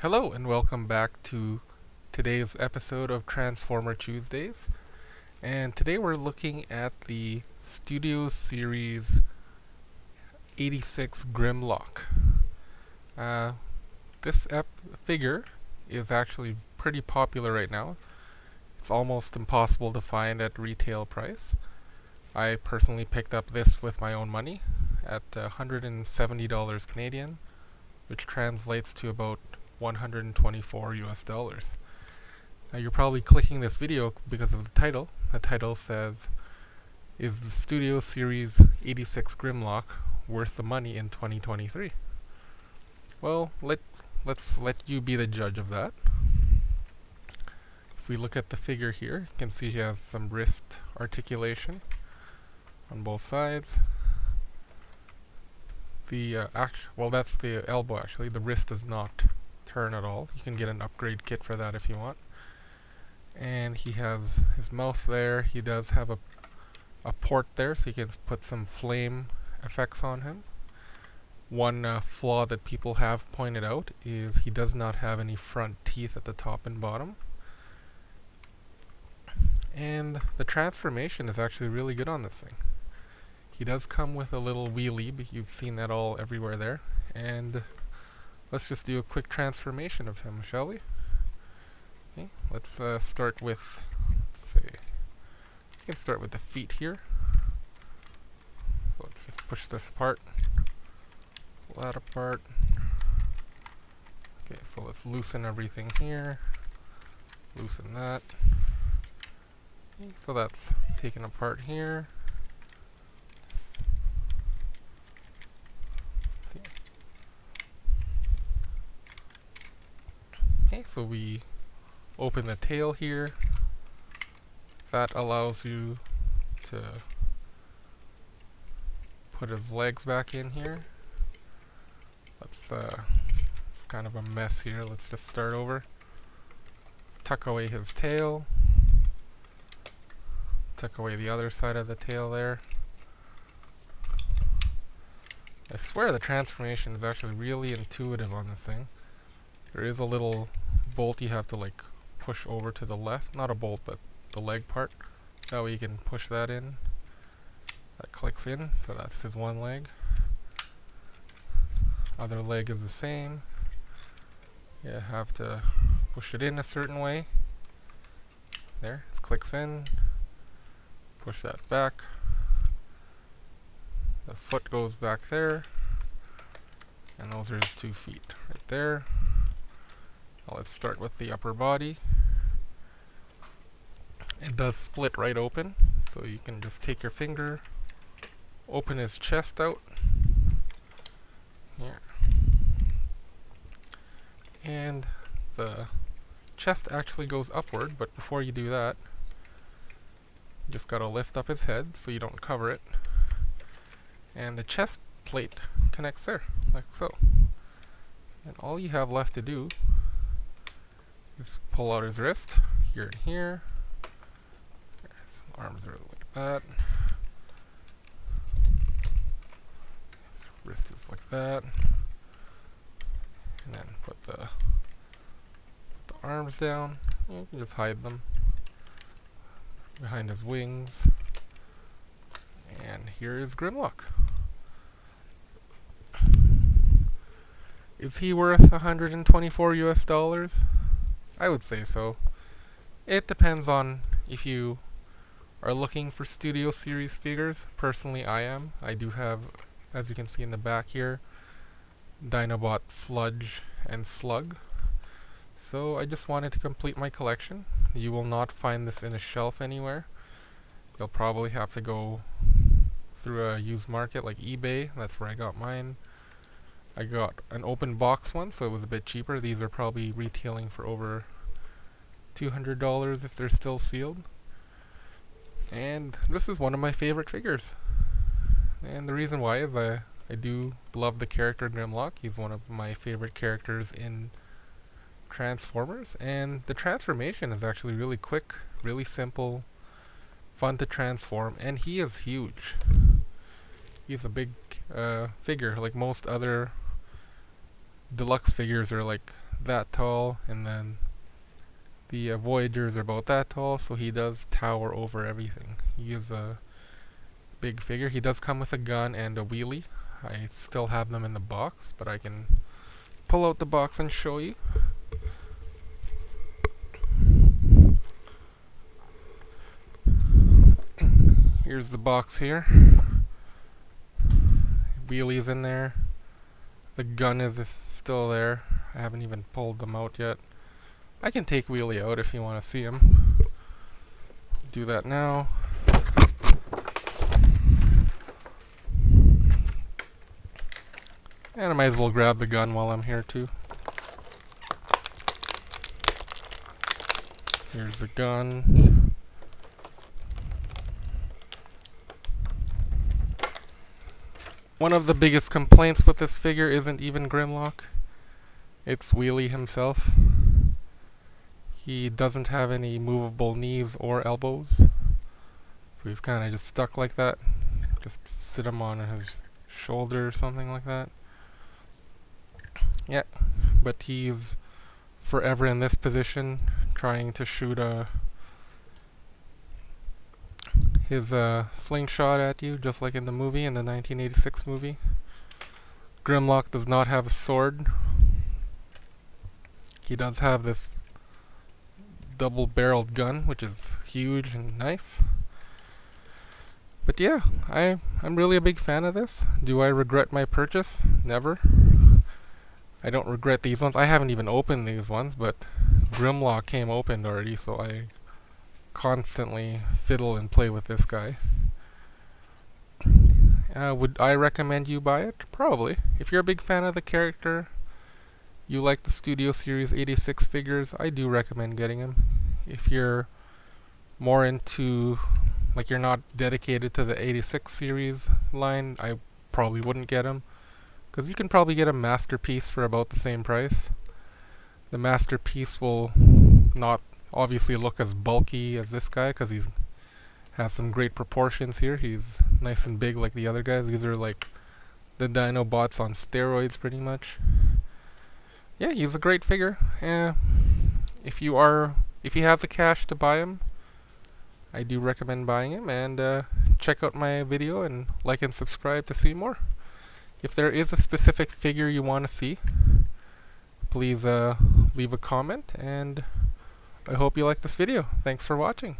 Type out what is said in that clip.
Hello and welcome back to today's episode of Transformer Tuesdays. And today we're looking at the Studio Series 86 Grimlock. Uh, this figure is actually pretty popular right now. It's almost impossible to find at retail price. I personally picked up this with my own money at uh, $170 Canadian, which translates to about 124 US dollars. Now you're probably clicking this video because of the title. The title says, is the Studio Series 86 Grimlock worth the money in 2023? Well, let, let's let you be the judge of that. If we look at the figure here, you can see he has some wrist articulation on both sides. The uh, well, that's the elbow actually. The wrist does not turn at all. You can get an upgrade kit for that if you want. And he has his mouth there. He does have a a port there, so you can put some flame effects on him. One uh, flaw that people have pointed out is he does not have any front teeth at the top and bottom. And the transformation is actually really good on this thing. He does come with a little wheelie, but you've seen that all everywhere there. And let's just do a quick transformation of him, shall we? Okay, let's uh, start with, let's see, we can start with the feet here. So let's just push this apart, pull that apart. Okay, so let's loosen everything here, loosen that. Okay, so that's taken apart here. Okay, so we open the tail here. That allows you to put his legs back in here. Let's, uh, it's kind of a mess here. Let's just start over. Tuck away his tail. Tuck away the other side of the tail there. I swear the transformation is actually really intuitive on this thing. There is a little bolt you have to like push over to the left. Not a bolt, but the leg part. That way you can push that in. That clicks in, so that's his one leg. Other leg is the same. You have to push it in a certain way. There, it clicks in. Push that back. The foot goes back there. And those are his two feet right there. Let's start with the upper body. It does split right open, so you can just take your finger, open his chest out. Here. And the chest actually goes upward, but before you do that, you just gotta lift up his head so you don't cover it. And the chest plate connects there, like so. And all you have left to do just pull out his wrist, here and here. His arms are like that. His wrist is like that. And then put the, the arms down. You can just hide them behind his wings. And here is Grimlock. Is he worth 124 US dollars? I would say so. It depends on if you are looking for Studio Series figures. Personally, I am. I do have, as you can see in the back here, Dinobot Sludge and Slug. So I just wanted to complete my collection. You will not find this in a shelf anywhere. You'll probably have to go through a used market like eBay. That's where I got mine. I got an open box one, so it was a bit cheaper. These are probably retailing for over $200 if they're still sealed. And this is one of my favorite figures. And the reason why is I, I do love the character Grimlock. He's one of my favorite characters in Transformers. And the transformation is actually really quick, really simple, fun to transform, and he is huge. He's a big uh, figure, like most other deluxe figures are like that tall, and then the uh, Voyagers are about that tall, so he does tower over everything. He is a big figure. He does come with a gun and a wheelie. I still have them in the box, but I can pull out the box and show you. Here's the box here. Wheelie's in there. The gun is still there. I haven't even pulled them out yet. I can take Wheelie out if you want to see him. Do that now. And I might as well grab the gun while I'm here too. Here's the gun. One of the biggest complaints with this figure isn't even Grimlock. It's Wheelie himself. He doesn't have any movable knees or elbows. So he's kind of just stuck like that. Just sit him on his shoulder or something like that. Yeah, but he's forever in this position trying to shoot a his uh, slingshot at you, just like in the movie, in the 1986 movie. Grimlock does not have a sword. He does have this double-barreled gun, which is huge and nice. But yeah, I, I'm really a big fan of this. Do I regret my purchase? Never. I don't regret these ones. I haven't even opened these ones, but Grimlock came opened already, so I constantly fiddle and play with this guy. Uh, would I recommend you buy it? Probably. If you're a big fan of the character, you like the Studio Series 86 figures, I do recommend getting them. If you're more into, like you're not dedicated to the 86 series line, I probably wouldn't get them. Because you can probably get a Masterpiece for about the same price. The Masterpiece will not obviously look as bulky as this guy because he's has some great proportions here. He's nice and big like the other guys. These are like the Dinobots on steroids pretty much. Yeah, he's a great figure. Yeah. If you are if you have the cash to buy him, I do recommend buying him and uh, check out my video and like and subscribe to see more. If there is a specific figure you want to see, please uh, leave a comment and I hope you like this video. Thanks for watching.